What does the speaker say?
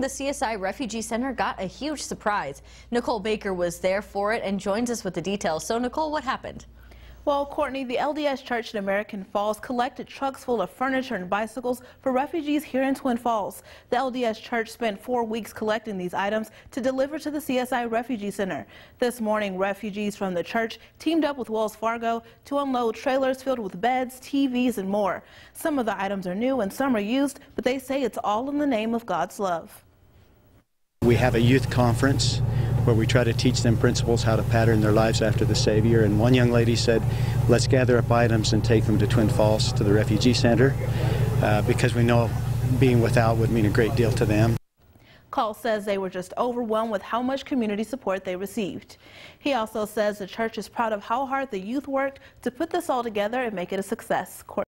The CSI Refugee Center got a huge surprise. Nicole Baker was there for it and joins us with the details. So, Nicole, what happened? Well, Courtney, the LDS Church in American Falls collected trucks full of furniture and bicycles for refugees here in Twin Falls. The LDS Church spent four weeks collecting these items to deliver to the CSI Refugee Center. This morning, refugees from the church teamed up with Wells Fargo to unload trailers filled with beds, TVs, and more. Some of the items are new and some are used, but they say it's all in the name of God's love. We have a youth conference where we try to teach them principles how to pattern their lives after the Savior. And one young lady said, let's gather up items and take them to Twin Falls to the refugee center uh, because we know being without would mean a great deal to them. Call says they were just overwhelmed with how much community support they received. He also says the church is proud of how hard the youth worked to put this all together and make it a success.